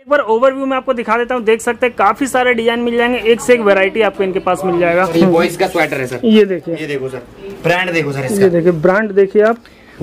एक बार ओवरव्यू में आपको दिखा देता हूँ। देख सकते हैं काफ़ी सारे डिज़ाइन मिल जाएँगे। एक से एक वैरायटी आपको इनके पास मिल जाएगा। ये बॉयज़ का स्वेटर है सर ये देखिए। ये देखो सर ब्रांड देखो सर इसका। ये देखिए ब्रांड देखिए आप।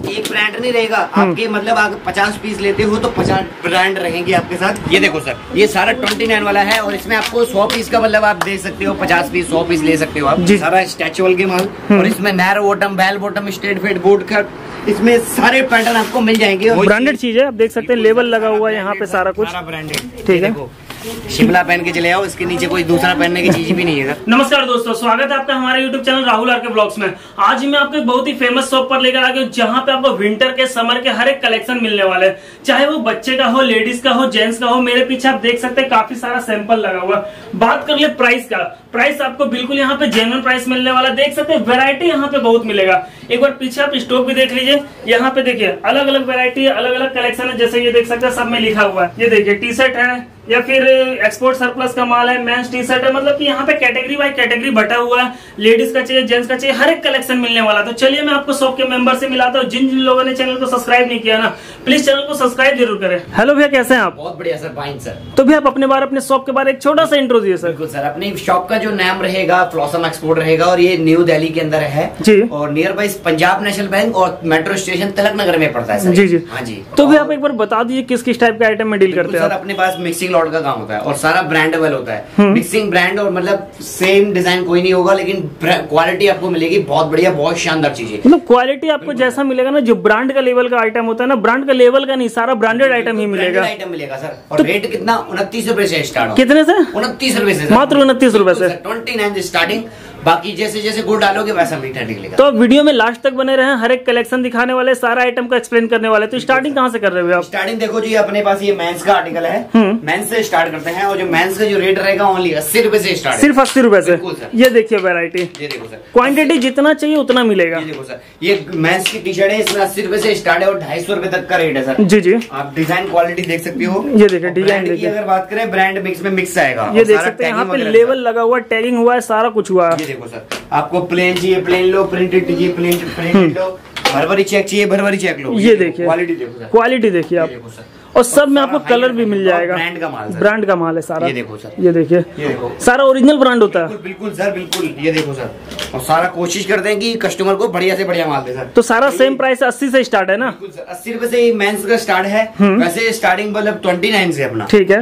एक ब्रांड नहीं रहेगा। आपके मतलब आप पचास पीस लेते हो तो पचास ब्रांड रहेंगे आपके साथ। ये देखो सर ये सारा ट्वेंटी नाइन वाला है और इसमें आपको सौ पीस का मतलब आप दे सकते हो पचास पीस सौ पीस ले सकते हो आप। सारा स्टैचुअल के माल। और इसमें narrow bottom bell bottom straight fit boat cut इसमें सारे पैटर्न आपको मिल जाएँगे। और ब्रांडेड चीज़ है आप देख सकते हैं लेबल लगा हुआ है यहाँ पे सारा कुछ। ब्रांडेड ठीक है। शिमला पहन के चले आओ, इसके नीचे कोई दूसरा पहनने की चीज़ भी नहीं है नमस्कार दोस्तों, स्वागत है आपका हमारे YouTube channel Rahul R K blogs में। आज मैं आपको एक बहुत ही फ़ेमस शॉप पर लेकर आ गया जहाँ पे आपको विंटर के समर के हर एक कलेक्शन मिलने वाले चाहे वो बच्चे का हो लेडीज़ का हो जेंट्स का हो, मेरे पीछे आप देख सकते हैं काफ़ी सारा सैंपल लगा हुआ बात कर ले प्राइस का। प्राइस आपको बिल्कुल यहाँ पे जेन्युइन प्राइस मिलने वाला। देख सकते हैं वेरायटी यहाँ पे बहुत मिलेगा। एक बार पीछे आप स्टॉक भी देख लीजिए। यहाँ पे देखिए अलग अलग वेरायटी अलग अलग कलेक्शन है। जैसे ये देख सकते हैं, सब में लिखा हुआ है। ये देखिए टी शर्ट है या फिर एक्सपोर्ट सरप्लस का माल है मेंस टी शर्ट है मतलब कि यहाँ पे कैटेगरी वाइज कैटेगरी बटा हुआ है। लेडीज़ का चाहिए जेंट्स का चाहिए हर एक कलेक्शन मिलने वाला तो चलिए मैं आपको शॉप के मेंबर से मिलाता हूँ। जिन जिन लोगों ने चैनल को सब्सक्राइब नहीं किया ना प्लीज़ चैनल को सब्सक्राइब ज़रूर करें। हेलो भैया कैसे हैं आप? बहुत बढ़िया सर फाइन सर तो भैया आप अपने बारे अपने शॉप के बारे एक छोटा सा इंट्रो दिए सर बिल्कुल सर अपनी शॉप का जो नाम रहेगा फ्लॉसम एक्सपोर्ट रहेगा और ये न्यू दिल्ली के अंदर है। जी। और near by Punjab national bank और मेट्रो स्टेशन तिलक नगर में पड़ता है सर जी जी। हाँ जी। तो भैया आप एक बार बता दीजिए किस किस टाइप के आइटम में डील करते हैं सर अपने पास मिक्सिंग लॉट का काम होता है और सारा ब्रांडेबल होता है। हम्म। मिक्सिंग ब्रांड और मतलब सेम डिज़ाइन कोई नहीं होगा लेकिन क्वालिटी आपको मिलेगी बहुत बढ़िया बहुत शानदार चीज़ें। मतलब क्वालिटी आपको जैसा मिलेगा ना जो ब्रांड का लेवल का आइटम होता है ना ब्रांड का लेवल का नहीं सारा ब्रांडेड आइटम ही मिलेगा। आइटम मिलेगा सर और रेट कितना? उनतीस रूपए से स्टार्ट कितने से? उनतीस रूपए से मात्र उनतीस रूपए से। ट्वेंटी नाइन स्टार्टिंग बाकी जैसे जैसे गुड़ डालोगे वैसा मीठा निकलेगा। तो वीडियो में लास्ट तक बने रहे हर एक कलेक्शन दिखाने वाले सारा आइटम का एक्सप्लेन करने वाले। तो स्टार्टिंग कहाँ से कर रहे हो आप? स्टार्टिंग देखो जी अपने पास ये मेंस का आर्टिकल है। हम्म। मेंस से स्टार्ट करते हैं और जो मेंस का जो रेट रहेगा ओनली अस्सी रूपए से स्टार्ट सिर्फ़ अस्सी रुपए से। ये देखिए वैरायटी ये देखो सर। क्वांटिटी जितना चाहिए उतना मिलेगा। ये देखो सर। ये मेंस की टी शर्ट है इसमें अस्सी रूपए से स्टार्ट है और ढाई सौ रूपए तक का रेट है सर। जी जी। आप डिज़ाइन क्वालिटी देख सकते हो। ये देखिए, डिज़ाइन की देखिए। अगर बात करें ब्रांड मिक्स में मिक्स आएगा। ये देख सकते हैं यहाँ पे लेवल लगा हुआ टैगिंग हुआ है सारा कुछ हुआ। है देखो सर। आपको प्लेन चाहिए प्लेन लो प्रिंटेड चाहिए प्लेन प्रिंटेड लो। भरभरी चेक चाहिए भरभरी चेक लो। हम्म। ये देखिए। क्वालिटी देखो सर। क्वालिटी देखिए आप। देखो सर। और सब में आपको कलर भी मिल जाएगा। ब्रांड का माल ब्रांड का माल है सारा। ये देखो सर ये देखिए। ये देखो। सारा ओरिजिनल ब्रांड होता है। बिल्कुल सर बिल्कुल। ये देखो सर और सारा कोशिश करते हैं कि कस्टमर को बढ़िया से बढ़िया माल दे सर तो सारा सेम प्राइस अस्सी से स्टार्ट है ना? अस्सी रुपए से मेंस का स्टार्ट है। वैसे स्टार्टिंग मतलब ट्वेंटी नाइन से अपना। ठीक है।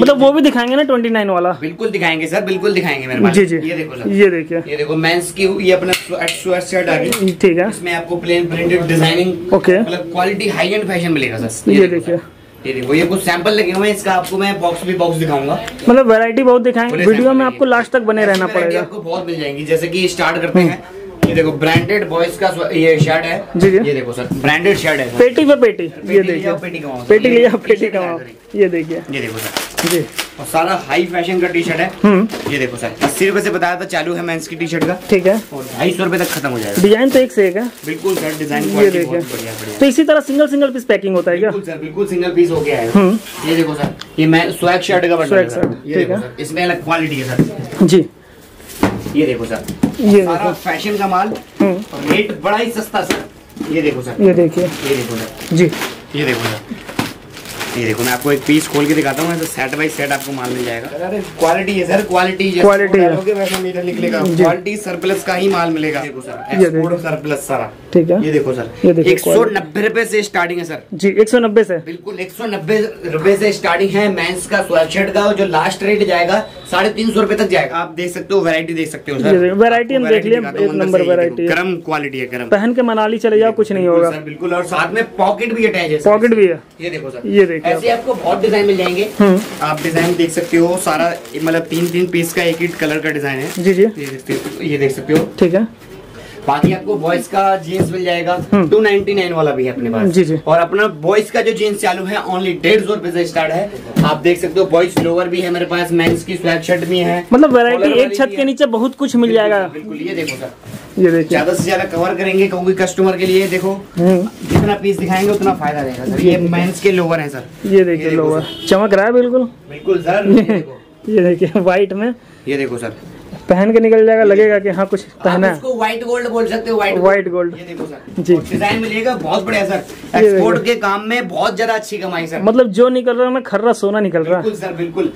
मतलब वो भी दिखाएँगे ना ट्वेंटी नाइन वाला? बिल्कुल दिखाएँगे सर बिल्कुल दिखाएँगे मेरे जी जी। ये देखो सर ये देखिए। ये देखो मेंस की ये अपना ठीक है। इसमें आपको प्लेन प्रिंटेड डिज़ाइनिंग ओके मतलब क्वालिटी हाई एंड फ़ैशन मिलेगा सर ये देखिए। ये देखो ये कुछ सैंपल लगे हुए हैं इसका आपको मैं बॉक्स भी बॉक्स दिखाऊँगा। मतलब वैरायटी बहुत दिखाएँगे वीडियो में आपको लास्ट तक बने रहना पड़ेगा। आपको बहुत मिल जाएँगी जैसे कि स्टार्ट करते हैं। ये देखो ब्रांडेड बॉयज़ का ये शर्ट है। जी, जी। ये देखो सर ब्रांडेड शर्ट है पेटी पे पेटी ये देखिए। पेटी कमाओ। पेटी लिया पेटी कमाओ। ये देखिए। ये देखो सर जी। और सारा हाई फ़ैशन का टी शर्ट है। हम्म। ये देखो सर अस्सी रुपए से बताया था चालू है मेंस की टी शर्ट का। ठीक है। और ढाई सौ रुपए तक खत्म हो जाएगा। डिज़ाइन तो एक से एक है। बिल्कुल सर डिज़ाइन ये देखिए। बहुत बढ़िया बढ़िया। तो इसी तरह सिंगल सिंगल पीस पैकिंग होता है क्या? बिल्कुल सर बिल्कुल सिंगल पीस हो गया है। हम्म। ये देखो सर ये मैं स्वैग शर्ट का है ये देखो है। सर इसमें अलग क्वालिटी है सर जी। ये देखो सर। ये सारा देखो फ़ैशन का माल हम्म। रेट बड़ा ही सस्ता सर। ये देखो सर। ये देखिए। ये देखो सर। जी। ये देखो सर। ये देखो मैं आपको एक पीस खोल के दिखाता हूँ सेट बाई सेट आपको माल मिल जाएगा। अरे क्वालिटी है सर क्वालिटी Quality है। वैसा मीटर निकलेगा क्वालिटी सरप्लस का ही माल मिलेगा। देखो सर ये देखो। एक्सपोर्ट सरप्लस सारा ठीक है। ये देखो सर एक सौ नब्बे रुपए से स्टार्टिंग है सर जी एक सौ नब्बे से। बिल्कुल एक सौ नब्बे रुपए से स्टार्टिंग है मेंस का स्वेटशर्ट का जो लास्ट रेट जाएगा साढ़े तीन सौ रुपए तक जाएगा। आप देख सकते हो वैरायटी देख सकते हो सर देखो, variety हम देख लिए, एक नंबर है। गरम क्वालिटी है गरम। पहन के मनाली चले जाओ कुछ नहीं होगा। सर बिल्कुल और साथ में पॉकेट भी अटैच है पॉकेट भी है। ये देखो सर ये देखिए ऐसे आपको बहुत डिज़ाइन मिल जाएँगे। हम्म। आप डिज़ाइन देख सकते हो सारा मतलब तीन तीन पीस का एक ही कलर का डिज़ाइन है। जी जी। ये देख सकते हो। ठीक है। बाकी आपको बॉयज़ का जीन्स मिल जाएगा। टू नाइनटी नाइन वाला भी है अपने पास। जी, जी। और अपना बॉयज़ का जो जीन्स चालू है ओनली डेढ़ सौ रुपए से स्टार्ट है। आप देख सकते हो बॉयज़ लोअर भी है मेरे पास मेंस की स्वैग शर्ट भी है। मतलब वैरायटी एक छत के नीचे बहुत कुछ मिल जाएगा। बिल्कुल ये देखो सर। ये देखिए। ज़्यादा से ज़्यादा कवर करेंगे क्योंकि कस्टमर के लिए देखो। हम्म। जितना पीस दिखाएँगे उतना फ़ायदा रहेगा सर। ये मेंस के लोअर है सर। ये देखिए देखो लोअर चमक रहा है बिल्कुल? बिल्कुल सर ये देखिए व्हाइट में। ये देखो सर। पहन के निकल जाएगा लगेगा कि हाँ कुछ पहना है। इसको व्हाइट गोल्ड बोल सकते हो व्हाइट व्हाइट गोल्ड ये देखो सर जी। डिज़ाइन मिलेगा बहुत बढ़िया सर एक्सपोर्ट के काम में बहुत ज़्यादा अच्छी कमाई सर मतलब जो निकल रहा है ना खर्रा सोना निकल रहा है। बिल्कुल सर बिल्कुल।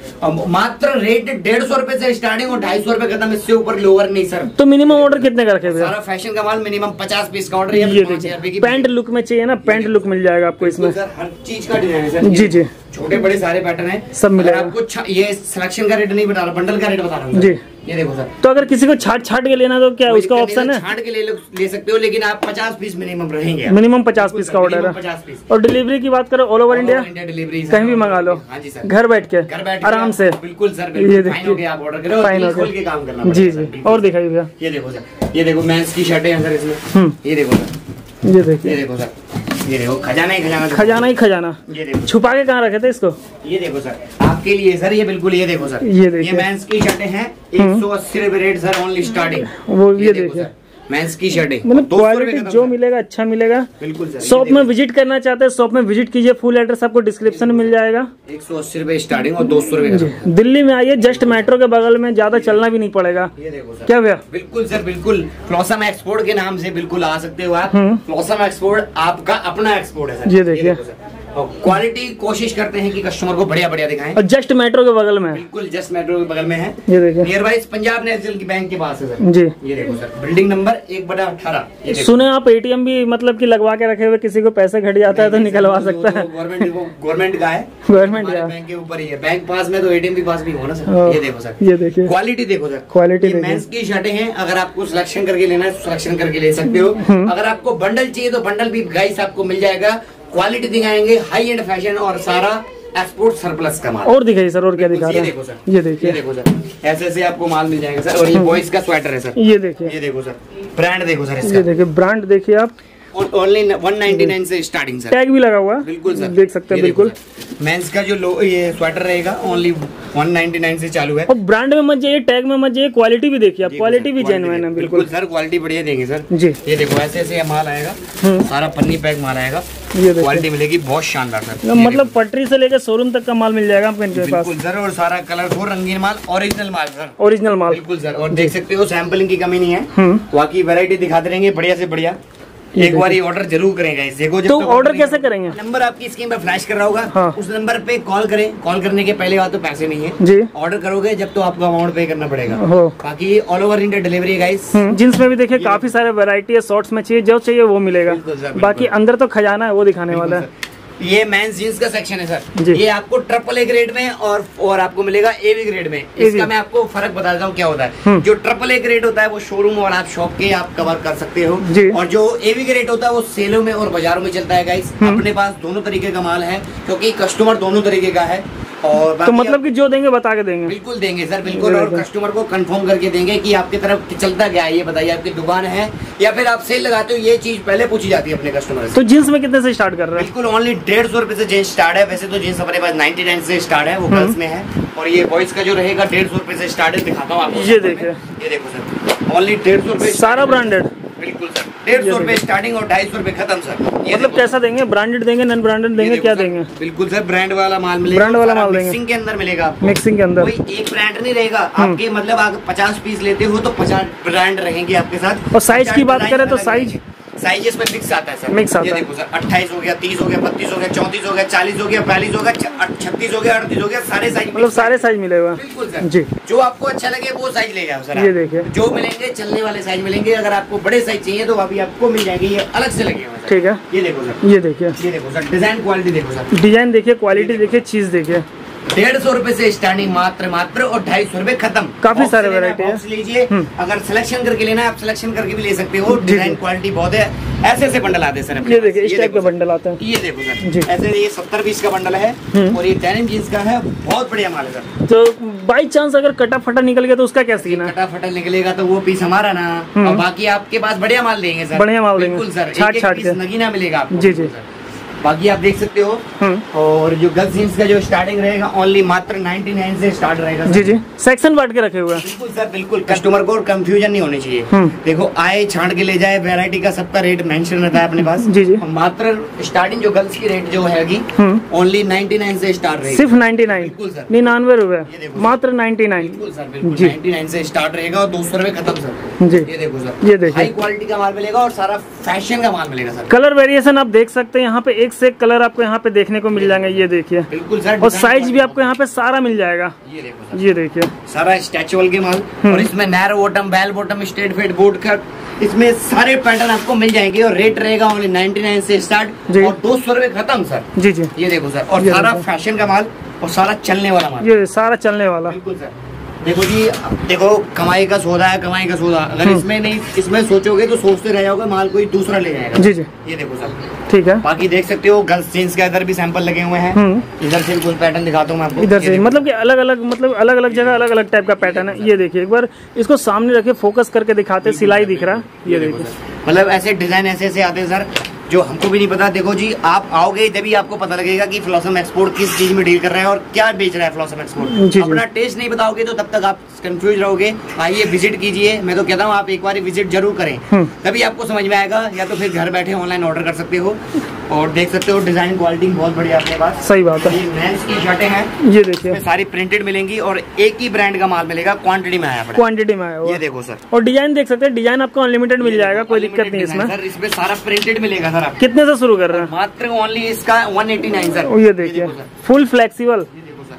मात्र रेट डेढ़ सौ रुपए से स्टार्टिंग और ढाई सौ रुपए खत्म इससे ऊपर लोअर नहीं सर तो मिनिमम ऑर्डर कितने का रखे भैया सारा फ़ैशन का माल मिनिमम पचास पीस का ऑर्डर ये देखिए पैंट लुक में चाहिए ना पैंट लुक मिल जाएगा आपको इसमें। सर हर चीज़ का डिज़ाइन है सर जी जी। छोटे बड़े सारे पैटर्न है। सब मिलेगा। आपको ये सिलेक्शन का रेट नहीं बता रहा बंडल का रेट बता रहा हूँ जी। ये देखो सर। तो अगर किसी को छाट छाट के लेना तो क्या कोई उसका ऑप्शन है? छांट के ले ले सकते हो लेकिन आप पचास पीस मिनिमम रहेंगे। मिनिमम पचास पीस का ऑर्डर है। पचास पीस। और डिलीवरी की बात करो ऑल ओवर इंडिया डिलीवरी कहीं भी मंगा लो। हाँ जी सर। घर बैठ के घर बैठ आराम से। बिल्कुल सर ये देखिए। आप ऑर्डर करो। फाइन हो के काम करना जी जी। और दिखाइए भैया। ये देखो सर। ये देखो मेंस की शर्टें हैं सर इसमें। हम्म। ये देखो सर। ये देखिए। ये देखो सर। ये देखो खजाना ही खजाना। खजाना ही खजाना। ये देखो। छुपा के कहाँ रखे थे इसको? ये देखो सर। आपके लिए सर ये बिल्कुल ये देखो सर। ये देखिए। मेंस की शर्टें हैं एक सौ अस्सी रुपए रेट सर ओनली स्टार्टिंग वो ये देखिए। मेंस की शर्टें। मतलब 200 क्वालिटी जो मिलेगा अच्छा मिलेगा। बिल्कुल सर शॉप में विज़िट करना चाहते हैं शॉप में विज़िट कीजिए फुल एड्रेस आपको डिस्क्रिप्शन में मिल जाएगा। एक सौ अस्सी रुपए स्टार्टिंग और दो सौ रुपए दिल्ली में आइए जस्ट मेट्रो के बगल में ज़्यादा चलना भी नहीं पड़ेगा। ये देखो सर। क्या भैया? बिल्कुल सर बिल्कुल। फ्लॉसम एक्सपोर्ट के नाम से बिल्कुल आ सकते हो आप। हम्म। फ्लॉसम एक्सपोर्ट आपका अपना एक्सपोर्ट है सर। ये देखिए। और क्वालिटी कोशिश करते हैं कि कस्टमर को बढ़िया बढ़िया दिखाएँ। और जस्ट मेट्रो के बगल में। बिल्कुल जस्ट मेट्रो के बगल में है। ये देखिए। नियर बाई पंजाब नेशनल की बैंक के पास है सर जी। ये देखो सर बिल्डिंग नंबर एक बटा अठारह। सुने आप एटीएम भी मतलब कि लगवा के रखे हुए किसी को पैसे घट जाता है तो निकलवा सकता है। गवर्नमेंट गवर्नमेंट का है। गवर्नमेंट का। बैंक के ऊपर ही है। बैंक पास में तो एटीएम भी पास भी हो ना सर ये देखो सर ये देखिए। क्वालिटी देखो सर क्वालिटी। मेंस की शर्टें हैं। अगर आपको सिलेक्शन करके लेना है तो सिलेक्शन करके ले सकते हो। हम्म। अगर आपको बंडल चाहिए तो बंडल भी गाइस आपको मिल जाएगा। क्वालिटी दिखाएँगे हाई एंड फ़ैशन और सारा एक्सपोर्ट सरप्लस का माल। और दिखाइए सर और क्या दिखा रहे देखो हैं सर ये ये देखिए देखो सर ऐसे ऐसे आपको माल मिल जाएगा सर और ये बॉयज़ का स्वेटर है सर। ये देखिए। ये देखो सर ब्रांड देखो सर ये देखिए ब्रांड देखिए आप। Only say starting sir tag भी लगा हुआ है? बिल्कुल सर देख सकते हैं बिल्कुल। मेंस का जो लो ये स्वेटर रहेगा ओनली 199 से चालू है। और ब्रांड में मत जाइए टैग में मत जाइए क्वालिटी भी देखिए आप। क्वालिटी भी quality है। बिल्कुल। सर क्वालिटी बढ़िया देंगे सर जी। ये देखो ऐसे ऐसे माल आएगा। हम्म। सारा पन्नी पैक माल आएगा। क्वालिटी मिलेगी बहुत शानदार सर मतलब पटरी से लेकर शोरूम तक का माल मिल जाएगा आपके इनके पास। बिल्कुल सर और सारा कलरफुल रंगीन माल ओरिजिनल माल सर ओरिजिनल माल। बिल्कुल सर और देख सकते हो सैंपलिंग की कमी नहीं है। हम्म। बाकी वैरायटी दिखाते रहेंगे बढ़िया से बढ़िया। एक बार ये ऑर्डर ज़रूर करेंगे गाइस देखो जब तो ऑर्डर कैसे करेंगे? नंबर आपकी स्क्रीन पर फ्लैश कर रहा होगा। हाँ। उस नंबर पे कॉल करें। कॉल करने के पहले बात तो पैसे नहीं है। जी। ऑर्डर करोगे जब तो आपको अमाउंट पे करना पड़ेगा। बाकी all over India delivery guys jeans में भी देखिए काफ़ी सारे वेरायटी है शॉर्ट्स में चाहिए जो चाहिए वो मिलेगा। बाकी अंदर तो खजाना है वो दिखाने वाला है। ये मेंस जींस का सेक्शन है सर ये आपको ट्रिपल ए ग्रेड में और और आपको मिलेगा ए एवी ग्रेड में. इसका मैं आपको फ़र्क बता देता हूँ क्या होता है. हम्म। जो ट्रिपल ए ग्रेड होता है वो शोरूम और आप शॉप के आप कवर कर सकते हो. और जो ए एवी ग्रेड होता है वो सेलों में और बाजारों में चलता है गाइस हम्म। अपने पास दोनों तरीके का माल है क्योंकि कस्टमर दोनों तरीके का है. और तो मतलब कि जो देंगे बता के देंगे। बिल्कुल देंगे सर बिल्कुल और कस्टमर को कंफर्म करके देंगे कि आपकी तरफ़ चलता क्या है ये बताइए आपकी दुकान है या फिर आप सेल लगाते हो ये चीज़ पहले पूछी जाती है अपने कस्टमर से। तो जींस में कितने से स्टार्ट कर रहे हैं? बिल्कुल ओनली डेढ़ सौ रुपए से जींस स्टार्ट है वैसे तो जींस हमारे पास 99 से स्टार्ट है वो हम्म। गर्ल्स में है और ये बॉयज़ का जो रहेगा डेढ़ सौ रुपए से स्टार्ट है दिखाता हूँ आपको। ये देखिए। ये देखो सर ओनली डेढ़ सौ रुपए सारा ब्रांडेड डेढ़ सौ रुपए स्टार्टिंग और ढाई सौ रुपए खत्म सर। ये मतलब कैसा देंगे? ब्रांडेड देंगे नॉन ब्रांडेड देंगे क्या देंगे? बिल्कुल सर ब्रांड वाला माल मिलेगा ब्रांड वाला माल देंगे। मिक्सिंग के अंदर मिलेगा आपको। मिक्सिंग के अंदर। कोई एक ब्रांड नहीं रहेगा। हम्म। आपके मतलब आप पचास पीस लेते हो तो पचास ब्रांड रहेंगे आपके साथ। और साइज़ की बात करें तो? रहेंगे। साइज़ इसमें मिक्स आता है सर Mix आता ये देखो सर अट्ठाईस हो गया तीस हो गया बत्तीस हो गया चौंतीस हो गया चालीस हो गया बयालीस हो गया छत्तीस हो गया अड़तीस हो गया सारे साइज़ मतलब सारे साइज़ मिले हुए बिल्कुल सर जी। जो आपको अच्छा लगे वो साइज़ ले जाओ सर ये देखिए। जो मिलेंगे चलने वाले साइज़ मिलेंगे अगर आपको बड़े साइज़ चाहिए तो अभी आपको मिल जाएँगे ये अलग से लगे हुए ठीक है। ये देखो सर ये देखिए। ये देखो सर डिज़ाइन क्वालिटी देखो सर डिज़ाइन देखिए क्वालिटी देखिए चीज़ देखिए। डेढ़ सौ रूपए से स्टार्टिंग मात्र मात्र और ढाई सौ रूपए खत्म। काफ़ी सारे box लीजिए। हम्म। अगर सिलेक्शन करके लेना है आप सिलेक्शन करके भी ले सकते हो। डिज़ाइन क्वालिटी बहुत है। ऐसे ऐसे बंडल आते हैं सर ये देखिए इस टाइप के। बंडल आता है। ये देखो जी। सर ऐसे ये सत्तर पीस का बंडल है हम्म। और ये डेनिम जींस का है। बहुत बढ़िया माल है सर। तो बाई चांस अगर कटा फटा निकल गया तो उसका क्या सीन है? फटा फटा निकलेगा तो वो पीस हमारा ना। हम्म। और बाकी आपके पास बढ़िया माल देंगे सर। बढ़िया माल देंगे। बिल्कुल सर। छाट छाट नगीना मिलेगा जी, जी। बाकी आप देख सकते हो। हम्म। और जो गर्ल्स जीन्स का जो स्टार्टिंग रहेगा ओनली मात्र 99 से स्टार्ट रहेगा जी जी। सेक्शन बांट के रखे हुए हैं। बिल्कुल सर बिल्कुल। कस्टमर को कंफ्यूजन नहीं होनी चाहिए। हम्म। देखो आए छांट के ले जाए वेरायटी का सबका रेट मेंशन रहता है अपने पास। जी, जी। मात्र स्टार्टिंग जो गर्ल्स की रेट जो हैगी हम्म। ओनली 99 से स्टार्ट रहेगी। सिर्फ़ 99 बिल्कुल निन्यानवे रुपए। देखो। मात्र 99 बिल्कुल सर बिल्कुल। जी। 99 से स्टार्ट रहेगा और दो सौ रुपए खत्म सर जी। ये देखो सर ये देखिए। हाई क्वालिटी का माल मिलेगा और सारा फ़ैशन का माल मिलेगा सर कलर वेरिएशन आप देख सकते हैं। यहाँ पे एक से एक कलर आपको यहाँ पे देखने को मिल जाएँगे ये देखिए। बिल्कुल सर और साइज़ भी आपको यहाँ पे सारा मिल जाएगा। ये देखो ये देखिए। सारा स्टैचुअल के माल हम्म। और इसमें narrow bottom bell bottom straight fit board cut इसमें सारे पैटर्न आपको मिल जाएँगे और रेट रहेगा ओनली 99 से स्टार्ट। और दो सौ रुपए खत्म सर। जी जी। ये देखो सर और सारा फ़ैशन का माल और सारा चलने वाला माल। ये सारा चलने वाला। बिल्कुल सर। देखो जी देखो कमाई का सौदा है कमाई का सौदा। अगर हम्म। इसमें नहीं इसमें सोचोगे तो सोचते रह जाओगे माल कोई दूसरा ले जाएगा। जी जी। ये देखो सर ठीक है। बाकी देख सकते हो गर्ल्स जीन्स के इधर भी सैंपल लगे हुए हैं। हम्म। इधर से कुछ पैटर्न दिखाता हूँ मैं आपको। इधर से मतलब कि अलग अलग मतलब अलग अलग जगह अलग अलग टाइप का पैटर्न है। ये देखिए एक बार इसको सामने रखे फोकस करके दिखाते सिलाई दिख रहा है। ये देखो देखिए। मतलब ऐसे डिज़ाइन ऐसे ऐसे आते हैं सर जो हमको भी नहीं पता देखो जी आप आओगे तभी आपको पता लगेगा कि फ्लॉसम एक्सपोर्ट किस चीज़ में डील कर रहा है और क्या बेच रहा है फ्लॉसम एक्सपोर्ट अपना टेस्ट नहीं बताओगे तो तब तक आप कंफ्यूज रहोगे। आइए विज़िट कीजिए। मैं तो कहता हूँ आप एक बार विज़िट ज़रूर करें। हम्म। तभी आपको समझ में आएगा या तो फिर घर बैठे ऑनलाइन ऑर्डर कर सकते हो और देख सकते हो डिज़ाइन क्वालिटी बहुत बढ़िया अपने पास। सही बात है। ये की शर्टें हैं। ये देखिए। सारी प्रिंटेड मिलेंगी और एक ही ब्रांड का माल मिलेगा क्वांटिटी में आया क्वांटिटी में आया ये देखो सर और डिज़ाइन देख सकते हैं डिज़ाइन आपको अनलिमिटेड मिल जाएगा कोई दिक्कत नहीं इसमें। सर इसमें सारा प्रिंटेड मिलेगा। सर कितने से शुरू कर रहे हैं? मात्र ओनली इसका 189 सर ये देखिए। फुल फ्लेक्सिबल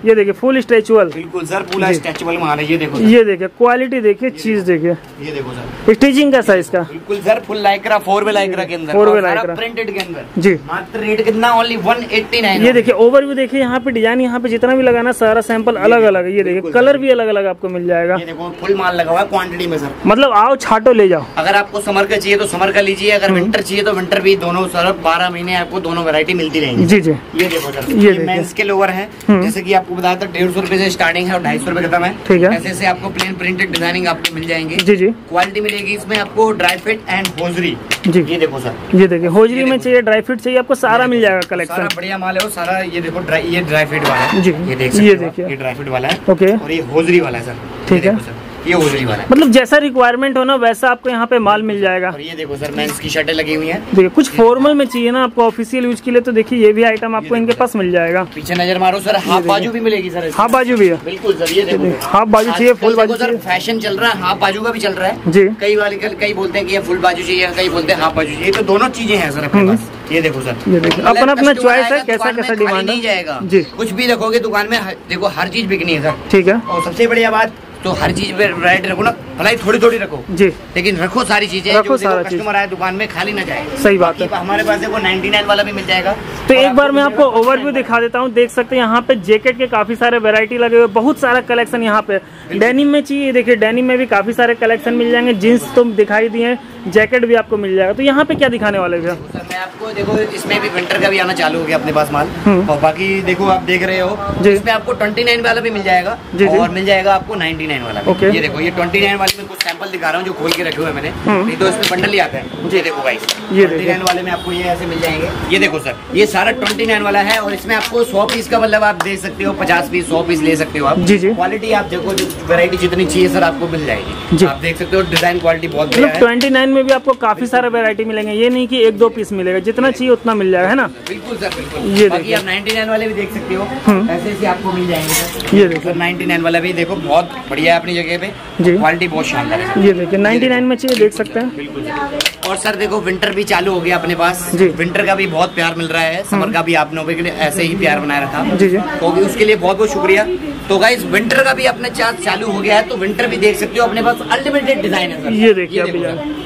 ये देखिए फुल स्ट्रेचुअल बिल्कुल सर पूरा जी। माल है ये देखो ये देखिए क्वालिटी देखिए चीज़ देखिए। ये देखो सर। स्टिचिंग कैसा है इसका बिल्कुल sir full lycra four way lycra के अंदर। Four way और प्रिंटेड के अंदर। जी। मात्र रेट कितना? ओनली 189 ये देखिए ओवरव्यू देखिए यहाँ पे डिज़ाइन यहाँ पे जितना भी लगाना सारा सैंपल अलग अलग है। ये देखिए कलर भी अलग अलग आपको मिल जाएगा। देखो फुल माल लगा हुआ क्वांटिटी में सर। मतलब आओ छाटो ले जाओ। अगर आपको समर का चाहिए तो समर का लीजिए अगर हम्म। विंटर चाहिए तो विंटर भी दोनों सर बारह महीने आपको दोनों वेरायटी मिलती रहेंगी। जी जी। ये देखो सर। ये। मेंस के लोअर है। हम्म। जैसे की आपको बताया था डेढ़ सौ रुपए से स्टार्टिंग है और ढाई सौ रुपए खत्म है। ठीक है। ऐसे ऐसे आपको प्लेन प्रिंटेड डिज़ाइनिंग आपको मिल जाएँगे। जी जी। क्वालिटी मिलेगी इसमें आपको ड्राई फिट एंड होजरी जी। ये देखो सर ये देखिए होजरी में चाहिए ड्राई फिट चाहिए आपको सारा मिल जाएगा सारा कलेक्शन बढ़िया माल है और सारा ये देखो ड्राई ये ड्राई फिट वाला है। जी, ये देखिए। ये ड्राई फिट वाला है। ओके। और ये होजरी वाला है सर ठीक है। देखो ये होजरी वाला। मतलब जैसा रिक्वायरमेंट हो ना वैसा आपको यहाँ पे माल मिल जाएगा। और ये देखो सर मेंस की शर्टें लगी हुई हैं। देखिए कुछ फॉर्मल में चाहिए ना आपको ऑफिशियल यूज़ के लिए तो देखिए ये भी आइटम आपको इनके पास मिल जाएगा। पीछे नज़र मारो सर हाफ़ बाजू भी मिलेगी सर हाफ़ बाजू भी है। बिल्कुल सर ये देखो। हाफ़ बाजू चाहिए, फुल बाजू सर फ़ैशन चल रहा है हाफ़ बाजू का भी चल रहा है। जी। कई वाले कई बोलते हैं कि ये फुल बाजू चाहिए कई बोलते हैं हाफ़ बाजू चाहिए तो दोनों चीज़ें हैं सर अपने हम्म। पास। ये देखो सर। ये देखिए, मतलब अपना अपना चॉइस है, कैसा- कैसा है। नहीं जाएगा। जी। कुछ भी रखोगे दुकान में देखो हर चीज़ बिकनी है सर। ठीक है। और सबसे बढ़िया बात तो हर चीज़ पर वैरायटी रखो ना भलाई थोड़ी थोड़ी रखो। जी। लेकिन रखो सारी चीज़ें रखो सारा। कस्टमर आए दुकान में खाली ना जाए। सही बात है। हमारे पास देखो 99 वाला भी मिल जाएगा। तो एक बार मैं आपको ओवरव्यू दिखा देता हूँ। देख सकते हैं यहाँ पे जैकेट के काफ़ी सारे वेरायटी लगे हुए बहुत सारा कलेक्शन यहाँ पे। डेनिम में चाहिए देखिए डेनिम में भी काफ़ी सारे कलेक्शन मिल जाएँगे। जीन्स तो दिखाई दिए जैकेट भी आपको मिल जाएगा। तो यहाँ पे क्या दिखाने वाले भैया? मैं आपको देखो इसमें भी विंटर का भी आना चालू हो गया अपने पास माल। हम्म। और बाकी देखो आप देख रहे हो। इसमें आपको 29 वाला भी मिल जाएगा। और मिल जाएगा आपको 99 वाला ओके। ये देखो ये 29 वाले में कुछ सैंपल दिखा रहा हूँ जो खोल के रखे हुए मैंने। हम्म। नहीं तो इसमें बंडल ही आता है। ये देखो भाई ये। 29 वाले में आपको ये ऐसे मिल जाएँगे। ये देखो सर ये सारा 29 वाला है और इसमें आपको 100 पीस का मतलब आप दे सकते हो 50 पीस 100 पीस ले सकते हो आप। जी, जी। क्वालिटी आप देखो वैरायटी जितनी चाहिए सर आपको मिल। जाएगी। आप देख सकते हो डिज़ाइन क्वालिटी बहुत मतलब ट्वेंटी नाइन में भी आपको काफ़ी सारा वैरायटी मिलेंगे। ये नहीं की एक दो पीस मिलेगा जितना चाहिए उतना मिल जाएगा है ना? बिल्कुल सर बिल्कुल। ये बाकी। आप 99 वाले भी देख सकते हो। हम्म। ऐसे ऐसे आपको मिल जाएँगे सर ये देखिए। सर 99 वाला भी देखो बहुत बढ़िया है अपनी जगह पे। क्वालिटी बहुत शानदार है। ये देखिए 99 में चाहिए देख सकते हैं। बिल्कुल और सर देखो विंटर भी चालू हो गया अपने पास। जी। हम्म। विंटर का भी बहुत प्यार मिल रहा है। समर का भी आप लोगों के लिए ऐसे ही प्यार बनाया रखा। जी जी। तो भी उसके लिए बहुत बहुत शुक्रिया। तो गाइज़ विंटर का भी अपने चार्ज चालू हो गया है तो विंटर भी देख सकते हो अपने पास। अल्टीमेटेड डिज़ाइन है सर ये देखिए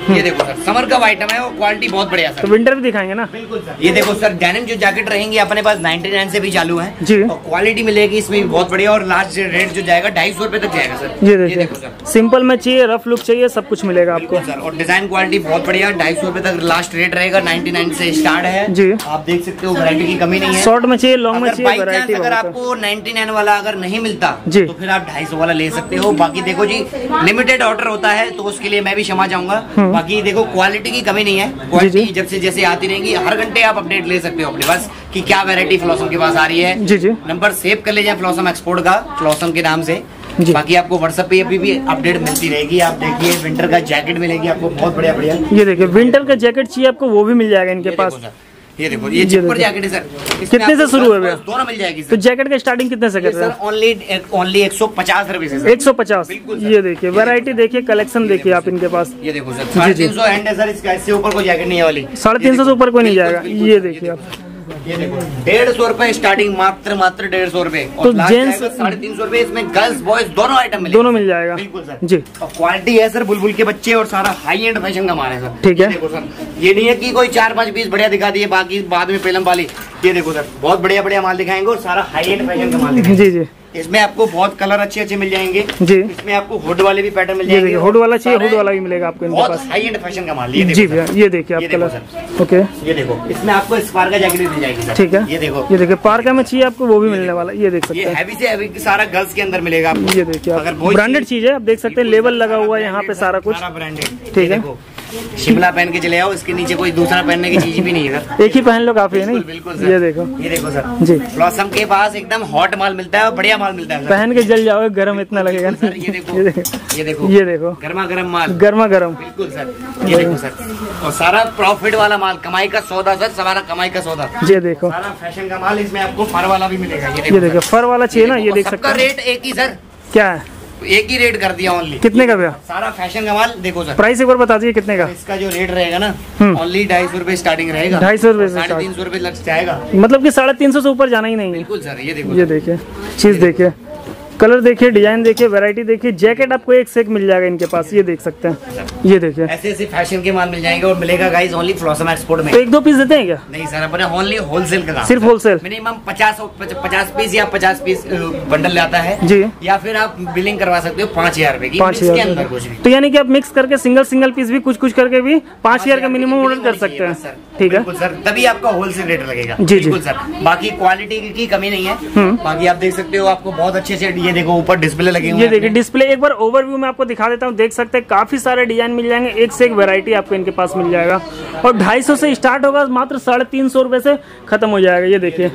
ये देखो सर ये देखो सर समर का आइटम है और क्वालिटी बहुत बढ़िया सर। तो विंटर भी दिखाएँगे ना? बिल्कुल सर। ये देखो सर डेनिम जो जैकेट रहेंगी अपने पास 99 से भी चालू है। जी। और क्वालिटी मिलेगी इसमें भी बहुत बढ़िया और लास्ट रेट जो जाएगा ढाई सौ रुपए तक जाएगा सर। ये देखो सर। सिंपल में चाहिए रफ लुक चाहिए सब कुछ मिलेगा आपको। सर और डिज़ाइन क्वालिटी बहुत बढ़िया ढाई सौ रुपए तक लास्ट रेट रहेगा 99 से स्टार्ट है। जी। आप देख सकते हो वैरायटी की कमी नहीं है। शॉर्ट में चाहिए लॉन्ग में अगर चाहिए अगर बहुत है। आपको 99 वाला अगर नहीं मिलता जी। तो फिर आप 250 वाला ले सकते हो। बाकी देखो जी लिमिटेड ऑर्डर होता है तो उसके लिए मैं भी क्षमा चाहूँगा। हम्म। बाकी देखो क्वालिटी की कमी नहीं है। क्वालिटी जब से जैसे आती रहेगी हर घंटे आप अपडेट ले सकते हो अपने पास कि क्या वेरायटी फ्लॉसम के पास आ रही है। जी जी। नंबर सेव कर ले जाए फ्लॉसम एक्सपोर्ट का फ्लॉसम के नाम से। बाकी आपको व्हाट्सएप पे अभी भी अपडेट मिलती रहेगी। आप देखिए विंटर का जैकेट मिलेगी आपको बहुत बढ़िया बढ़िया। ये देखिए विंटर का जैकेट चाहिए आपको वो भी मिल जाएगा इनके पास। ये देखो ये जिपर जैकेट है सर कितने से शुरू है भैया? दोनों मिल जाएगी तो जैकेट का स्टार्टिंग कितने से कर रहे सर ओनली ओनली एक सौ पचास रुपए से। एक सौ पचास। ये देखिए वैरायटी देखिए कलेक्शन देखिए आप इनके पास। ये देखो सर साढ़े। तीन सौ एंड है सर इसका इससे ऊपर कोई जैकेट नहीं है वाली। साढ़े तीन सौ से ऊपर कोई नहीं जाएगा। ये देखिए आप। डेढ़ सौ रूपए स्टार्टिंग मात्र मात्र डेढ़ सौ रूपए। तो और जेंट्स- साढ़े तीन सौ रूपए इसमें गर्ल्स बॉयज़ दोनों आइटम मिले दोनों मिल जाएगा। बिल्कुल सर। जी। और क्वालिटी है सर बुलबुल के बच्चे और सारा हाई एंड फ़ैशन का माल है सर। ठीक है। देखो सर। ये नहीं है की कोई चार पाँच पीस बढ़िया दिखा दिए बाकी बाद में पेलम वाली। ये देखो सर बहुत बढ़िया बढ़िया माल दिखाएँगे और सारा हाई एंड फ़ैशन का माल जी जी। इसमें आपको बहुत कलर अच्छे अच्छे मिल जाएँगे। जी। इसमें आपको हुड वाले भी पैटर्न मिल ये जाएँगे। हुड वाला चाहिए हुड वाला भी मिलेगा आपको इनके पास। हाई एंड फ़ैशन का माल ये जी भैया ये देखिए आप कलर ओके ये देखो इसमें आपको स्पार का जैकेट भी मिल जाएगी ठीक है। ये देखो। ये देखिए पार्का में चाहिए आपको वो भी मिलने वाला ये देख सकते हैं। हैवी से हैवी सारा गर्ल्स के अंदर मिलेगा आपको। ये देखिए अगर ब्रांडेड चीज़ है आप देख सकते हैं लेबल लगा हुआ है यहाँ पे सारा कुछ। ब्रांडेड ठीक है। शिमला पहन के चले आओ इसके नीचे कोई दूसरा पहनने की चीज़ भी नहीं है सर। एक ही पहन लो काफ़ी है नहीं? बिल्कुल सर। ये देखो। ये देखो सर। जी। ब्लॉसम के पास एकदम हॉट माल मिलता है और बढ़िया माल मिलता है पहन के जल जाओ गर्म इतना लगेगा सर। ये देखो ये देखो। ये देखो। गर्मा गर्म माल। गर्मा गर्म। बिल्कुल सर। ये देखो सर। और सारा प्रॉफिट वाला माल कमाई का सौदा सर। सारा कमाई का सौदा। ये देखो। सारा फ़ैशन का माल इसमें आपको फर वाला भी मिलेगा। ये देखो फर वाला चाहिए ना ये देख सकते रेट एक ही सर। क्या? है एक ही रेट कर दिया ओनली कितने का भैया? सारा फ़ैशन का माल देखो सर। प्राइस एक बार बता दीजिए कितने का? इसका जो रेट रहेगा ना हम्म। ओनली ढाई सौ रुपये स्टार्टिंग रहेगा। ढाई सौ रूपए साढ़े तीन सौ रुपये लग जाएगा। मतलब कि साढ़े तीन सौ से ऊपर जाना ही नहीं बिल्कुल सर ये देखो ये देखिए चीज़ देखिए। कलर देखिए डिज़ाइन देखिए वैरायटी देखिए जैकेट आपको एक से एक मिल जाएगा इनके पास ये देख सकते हैं। ये देखिए। ऐसे ऐसे फ़ैशन के माल मिल जाएँगे और मिलेगा गाइस ओनली फ्लॉसम एक्सपोर्ट में। तो एक दो पीस देते हैं क्या? नहीं सर अपने ओनली होलसेल का सिर्फ़ होलसेल मिनिमम पचास पचास पीस या पचास पीस बंडल आता है। जी। या फिर आप बिलिंग करवा सकते हो पाँच हज़ार रूपए की पाँच हज़ार। अंदर कुछ नहीं तो यानी कि आप मिक्स करके सिंगल सिंगल पीस भी कुछ कुछ करके भी पाँच हज़ार का मिनिमम ऑर्डर कर सकते हैं। ठीक है? सर तभी आपका होलसेल रेट लगेगा। जी। बिल्कुल सर। बाकी क्वालिटी की कमी नहीं है। हम्म। बाकी आप देख सकते हो आपको बहुत अच्छे से ये देखो ऊपर डिस्प्ले लगे हुए ये देखिए डिस्प्ले एक बार ओवरव्यू में आपको दिखा देता हूँ। देख सकते हैं काफ़ी सारे डिज़ाइन मिल जाएँगे एक से एक वैरायटी आपको इनके पास मिल जाएगा। और 250 से स्टार्ट होगा मात्र साढ़े तीन सौ रुपए से खत्म हो जाएगा ये देखिए।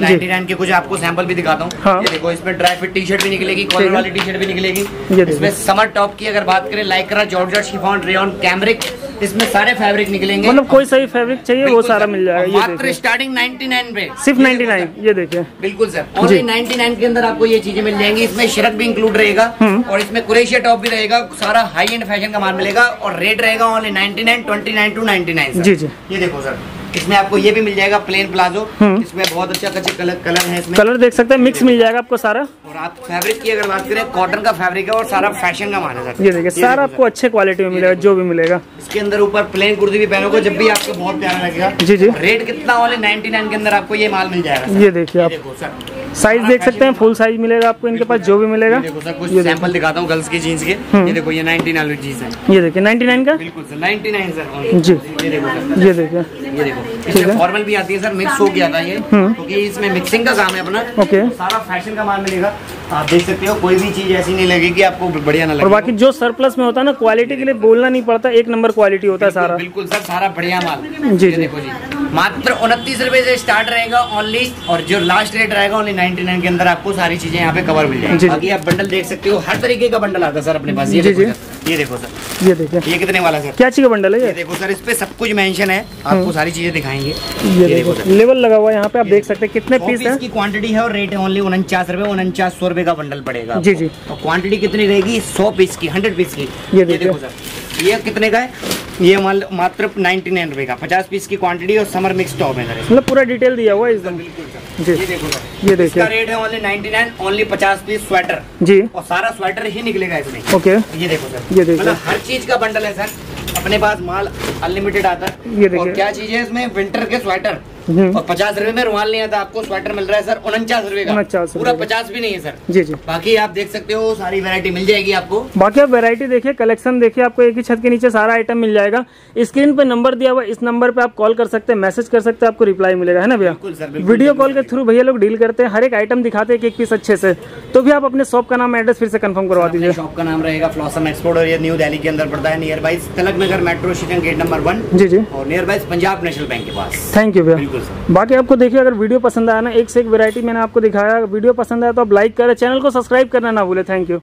नाइनटी नाइन के कुछ आपको सैंपल भी दिखाता हूँ। हाँ। देखो इसमें ड्राई फिट टी शर्ट भी निकलेगी कॉलर वाली टी शर्ट भी निकलेगी। इसमें समर टॉप की अगर बात करें lycra georgette chiffon rayon cambric इसमें सारे फैब्रिक निकलेंगे। मतलब कोई सही फैब्रिक चाहिए वो सारा मिल जाएगा। ये मात्र स्टार्टिंग 99 पे। सिर्फ़ ये नाइन्टी देखो नाइन सर। ये देखिए। बिल्कुल सर। ओनली 99 के अंदर आपको ये चीज़ें मिल जाएँगी। इसमें शर्ट भी इंक्लूड रहेगा। हम्म। और इसमें कुरेशिया टॉप भी रहेगा। सारा हाई एंड फ़ैशन का माल मिलेगा। और रेट रहेगा ओनली 99 29 टू नाइन्टी नाइन जी, जी। ये देखो सर। इसमें आपको ये भी मिल जाएगा प्लेन प्लाजो हम्म। इसमें बहुत अच्छा अच्छा कलर कलर है इसमें। कलर देख सकते हैं मिक्स मिल जाएगा आपको सारा। और आप फैब्रिक की अगर बात करें कॉटन का फैब्रिक है और सारा फ़ैशन का माना जाता है ये देखिए सारा आपको अच्छे क्वालिटी में मिलेगा जो भी मिलेगा। इसके अंदर ऊपर प्लेन कुर्ती भी पहनोगे जब भी आपको बहुत प्यारा लगेगा। जी जी। रेट कितना ओनली 99 के अंदर आपको ये माल मिल जाएगा ये देखिए आप। साइज़ देख सकते हैं फुल साइज़ मिलेगा आपको इनके पास जो भी मिलेगा। ये देखो सर कुछ सैंपल दिखाता हूँ गर्ल्स की जीन्स के। हम्म। ये देखो ये 99 वाली जीन्स है। ये देखिए 99 का? बिल्कुल सर 99 सर जी। ये देखो ये देखिए। ये देखो। इसमें फॉर्मल भी आती है सर मिक्स हो गया था ये। हम्म। क्योंकि इसमें मिक्सिंग का काम है अपना। ओके। सारा फ़ैशन का माल मिलेगा। आप देख सकते हो कोई भी चीज़ ऐसी नहीं लगेगी आपको बढ़िया ना लगे। और बाकी जो सरप्लस में होता है ना क्वालिटी के लिए बोलना नहीं पड़ता एक नंबर क्वालिटी होता है सारा। बिल्कुल सर सारा बढ़िया माल। जी, जी। देखो जी। मात्र उनतीस रुपए से स्टार्ट रहेगा ऑनली और जो लास्ट रेट रहेगा ओनली 99 के अंदर आपको सारी चीज़ें यहाँ पे कवर मिल जाएगी। बाकी आप बंडल देख सकते हो हर तरीके का बंडल आता है सर अपने पास ये देखो सर ये देखो सर। ये देखिए। ये कितने वाला सर? क्या चाहिए बंडल है ये? देखो सर इस पे सब कुछ मेंशन है आपको सारी चीज़ें दिखाएँगे। हम्म। ये देखो लेवल लगा हुआ है यहाँ पे आप देख सकते हैं कितने पीस है। की क्वांटिटी है और रेट है ओनली उनचास रुपए उनचास सौ रुपए का बंडल पड़ेगा जी, जी। तो क्वांटिटी कितनी रहेगी? सौ पीस की हंड्रेड पीस की। ये देखो सर। ये कितने का है? ये मात्र नाइन्टी नाइन रुपये का पचास पीस की क्वांटिटी और समर मिक्स टॉप है मतलब पूरा डिटेल दिया हुआ है एकदम। जी। ये देखो सर। ये इसका रेट है ओनली नाइन्टी नाइन ओनली पचास पीस स्वेटर जी। और सारा स्वेटर ही निकलेगा इसमें। ओके। ये देखो सर। ये देखो मतलब हर चीज़ का बंडल है सर। अपने पास माल अनलिमिटेड आता है। ये देखिए। क्या चीज़ है इसमें? विंटर के स्वेटर। और पचास रुपए में रुमाल नहीं आता आपको स्वेटर मिल रहा है सर उनचास रुपए का। 49 पूरा पचास भी नहीं है सर जी जी। बाकी आप देख सकते हो सारी वैरायटी मिल जाएगी आपको। बाकी आप वैरायटी देखिए कलेक्शन देखिए आपको एक ही छत के नीचे सारा आइटम मिल जाएगा। स्क्रीन पे नंबर दिया हुआ इस नंबर पे आप कॉल कर सकते हैं मैसेज कर सकते हैं आपको रिप्लाई मिलेगा है ना भैया? वीडियो कॉल के थ्रू भैया लोग डील करते हैं हर एक आइटम दिखाते हैं एक एक पीस अच्छे से। तो भी आप अपने शॉप का नाम एड्रेस फिर से कंफर्म करवा दीजिए। शॉप का नाम रहेगा फ्लॉसम एक्सपोर्ट और ये न्यू दिल्ली के अंदर पड़ता है near by Tilak Nagar metro station gate number one जी जी। और near by Punjab national bank के पास। थैंक यू भैया। बिल्कुल बाकी आपको देखिए, अगर वीडियो पसंद आया ना, एक से एक वैरायटी मैंने आपको दिखाया। वीडियो पसंद आया तो आप लाइक करें, चैनल को सब्सक्राइब करना ना भूले। Thank you